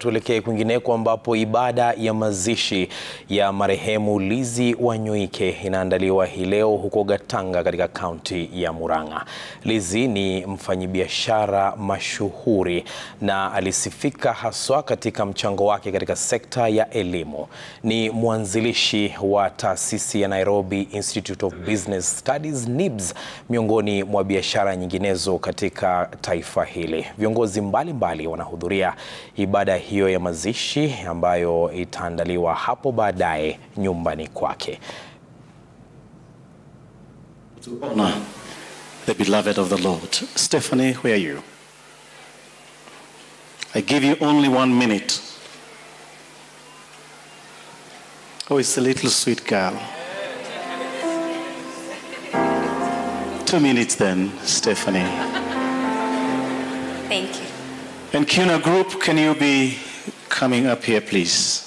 Tuelekee kwingineko ambapo ibada ya mazishi ya marehemu Lizzy Wanyoike inaandaliwa hii leo huko Gatanga katika kaunti ya Murang'a. Lizzy ni mfanyibiashara mashuhuri na alisifika haswa katika mchango wake katika sekta ya elimu. Ni mwanzilishi wa taasisi ya Nairobi Institute of Business Studies NIBS, miongoni mwa biashara nyinginezo katika taifa hili. Viongozi mbalimbali wanahudhuria ibada hiyo ya mazishi ambayo itaandaliwa hapo baadaye nyumbani kwake. To honor the beloved of the Lord. Stephanie, where are you? I give you only one minute. Oh, it's a little sweet girl. Two minutes then, Stephanie. Thank you. And Kuna Group, can you be coming up here, please?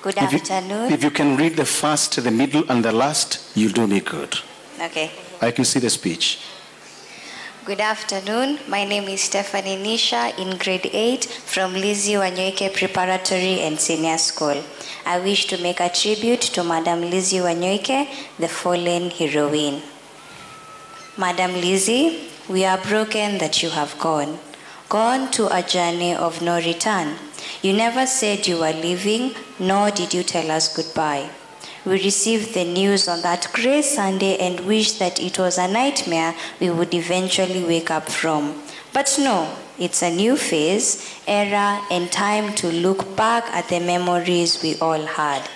Good If you, afternoon. if you can read the first, the middle, and the last, you'll do me good. Okay. I can see the speech. Good afternoon. My name is Stephanie Nisha in grade 8 from Lizzie Wanyoike Preparatory and Senior School. I wish to make a tribute to Madam Lizzie Wanyoike, the fallen heroine. Madam Lizzie, we are broken that you have gone, gone to a journey of no return. You never said you were leaving, nor did you tell us goodbye. We received the news on that grey Sunday and wished that it was a nightmare we would eventually wake up from. But no, it's a new phase, era, and time to look back at the memories we all had.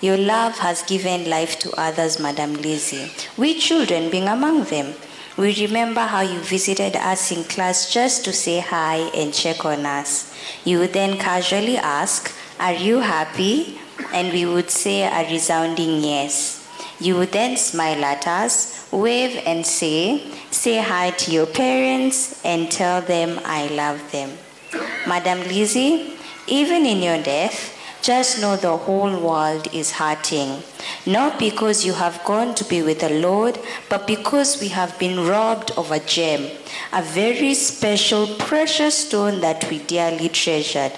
Your love has given life to others, Madam Lizzie, we children being among them. We remember how you visited us in class just to say hi and check on us. You would then casually ask, Are you happy? And we would say a resounding yes. You would then smile at us, wave and say, Say hi to your parents and tell them I love them. Madam Lizzie, even in your death, just know the whole world is hurting. Not because you have gone to be with the Lord, but because we have been robbed of a gem, a very special, precious stone that we dearly treasured.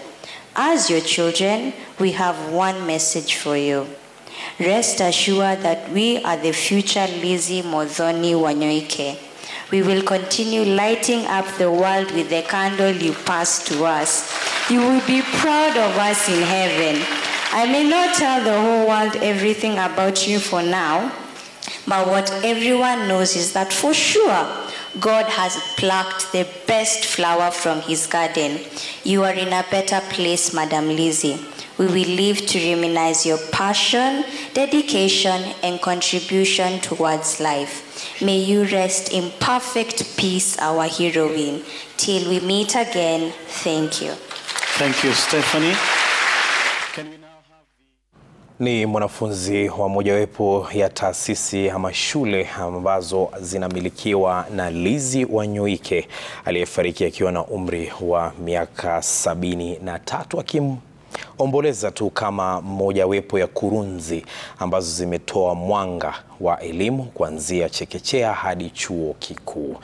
As your children, we have one message for you. Rest assured that we are the future Lizzie Muthoni Wanyoike. We will continue lighting up the world with the candle you passed to us. You will be proud of us in heaven. I may not tell the whole world everything about you for now, but what everyone knows is that for sure, God has plucked the best flower from his garden. You are in a better place, Madam Lizzie. We will live to reminisce your passion, dedication, and contribution towards life. May you rest in perfect peace, our heroine. Till we meet again, thank you. Thank you, Stephanie. Can we now have the... Ni mwanafunzi wa mojawapo ya taasisi ama shule ambazo zinamilikiwa na Lizzy Wanyoike aliyefariki akiwa na umri wa miaka sabini na tatu akim omboleza tu kama mojawapo ya kurunzi ambazo zimetoa mwanga wa elimu kuanzia chekechea hadi chuo kikuu.